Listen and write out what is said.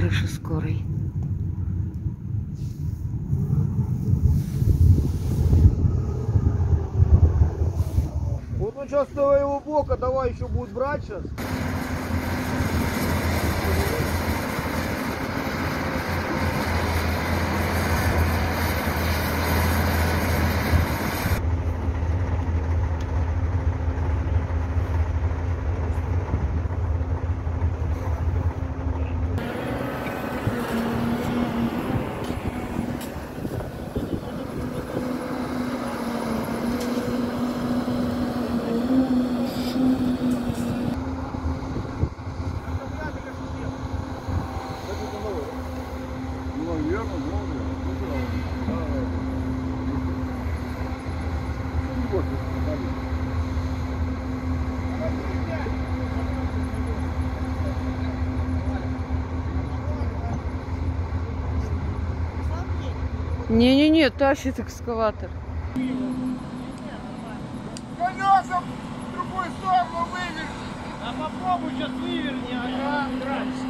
крышу скорой. Вот он сейчас с твоего бока, давай еще будет брать сейчас. Не-не-не, тащит экскаватор. Колеса в другую сторону выверни. А попробуй сейчас выверни, а раньше.